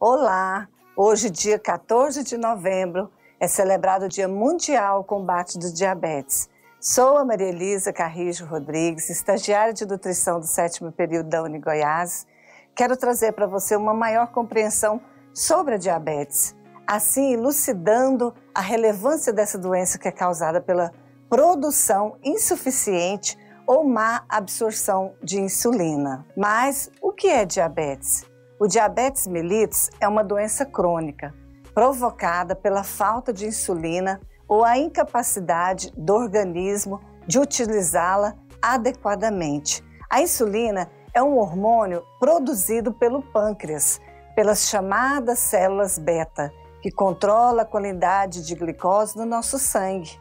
Olá! Hoje, dia 14 de novembro, é celebrado o Dia Mundial ao Combate do Diabetes. Sou a Maria Elisa Carrijo Rodrigues, estagiária de nutrição do sétimo período da Unigoiás. Quero trazer para você uma maior compreensão sobre a diabetes, assim elucidando a relevância dessa doença que é causada pela produção insuficiente ou má absorção de insulina. Mas o que é diabetes? O diabetes mellitus é uma doença crônica provocada pela falta de insulina ou a incapacidade do organismo de utilizá-la adequadamente. A insulina é um hormônio produzido pelo pâncreas, pelas chamadas células beta, que controla a qualidade de glicose no nosso sangue.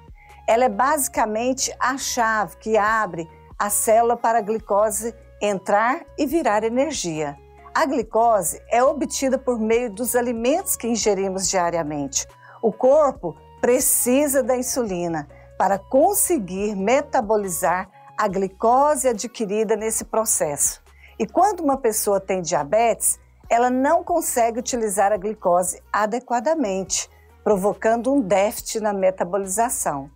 Ela é basicamente a chave que abre a célula para a glicose entrar e virar energia. A glicose é obtida por meio dos alimentos que ingerimos diariamente. O corpo precisa da insulina para conseguir metabolizar a glicose adquirida nesse processo. E quando uma pessoa tem diabetes, ela não consegue utilizar a glicose adequadamente, provocando um déficit na metabolização.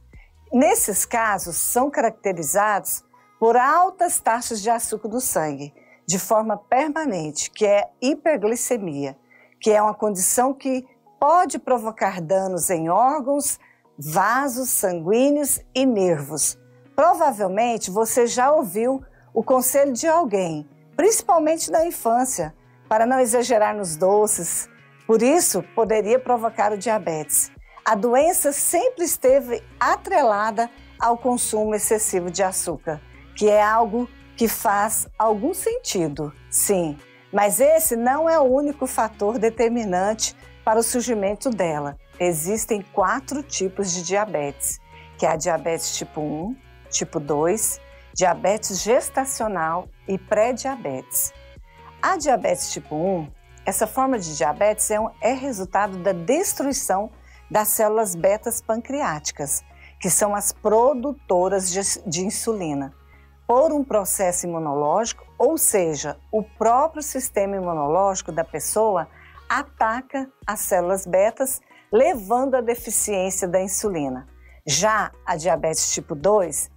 Nesses casos, são caracterizados por altas taxas de açúcar no sangue, de forma permanente, que é hiperglicemia, que é uma condição que pode provocar danos em órgãos, vasos sanguíneos e nervos. Provavelmente você já ouviu o conselho de alguém, principalmente na infância, para não exagerar nos doces. Por isso, poderia provocar o diabetes. A doença sempre esteve atrelada ao consumo excessivo de açúcar, que é algo que faz algum sentido, sim, mas esse não é o único fator determinante para o surgimento dela. Existem quatro tipos de diabetes, que é a diabetes tipo 1, tipo 2, diabetes gestacional e pré-diabetes. A diabetes tipo 1, essa forma de diabetes é, um, é resultado da destruição das células betas pancreáticas, que são as produtoras de, de insulina por um processo imunológico, ou seja, o próprio sistema imunológico da pessoa ataca as células betas, levando à deficiência da insulina. Já a diabetes tipo 2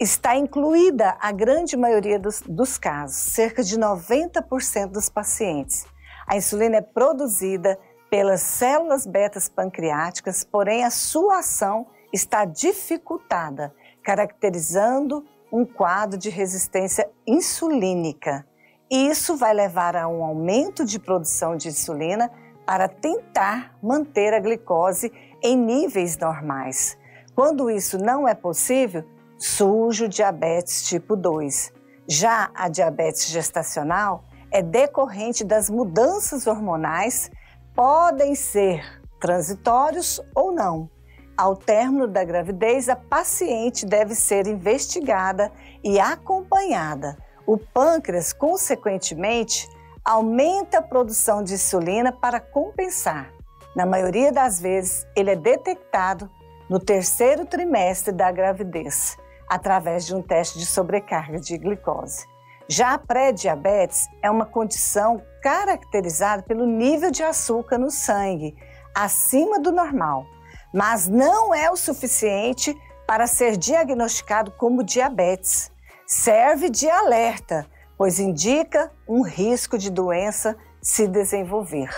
está incluída a grande maioria dos, dos casos, cerca de 90% dos pacientes. A insulina é produzida pelas células betas pancreáticas, porém a sua ação está dificultada, caracterizando um quadro de resistência insulínica. Isso vai levar a um aumento de produção de insulina para tentar manter a glicose em níveis normais. Quando isso não é possível, surge o diabetes tipo 2. Já a diabetes gestacional é decorrente das mudanças hormonais, podem ser transitórios ou não. Ao término da gravidez, a paciente deve ser investigada e acompanhada. O pâncreas, consequentemente, aumenta a produção de insulina para compensar. Na maioria das vezes, ele é detectado no terceiro trimestre da gravidez, através de um teste de sobrecarga de glicose. Já a pré-diabetes é uma condição caracterizada pelo nível de açúcar no sangue acima do normal mas não é o suficiente para ser diagnosticado como diabetes. Serve de alerta, pois indica um risco de doença se desenvolver.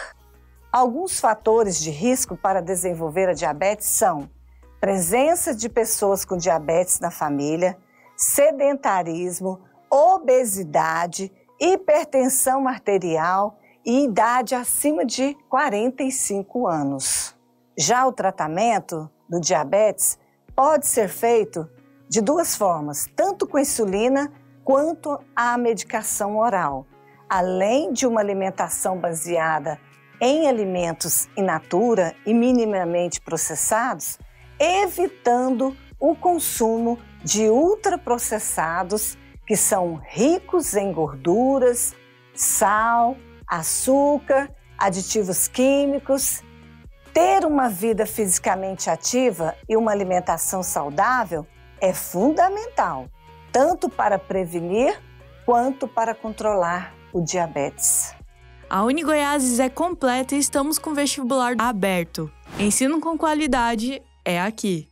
Alguns fatores de risco para desenvolver a diabetes são presença de pessoas com diabetes na família, sedentarismo, obesidade, hipertensão arterial e idade acima de 45 anos. Já o tratamento do diabetes pode ser feito de duas formas, tanto com insulina quanto a medicação oral, além de uma alimentação baseada em alimentos in natura e minimamente processados, evitando o consumo de ultraprocessados que são ricos em gorduras, sal, açúcar, aditivos químicos ter uma vida fisicamente ativa e uma alimentação saudável é fundamental, tanto para prevenir quanto para controlar o diabetes. A Unigoiases é completa e estamos com vestibular aberto. Ensino com qualidade é aqui.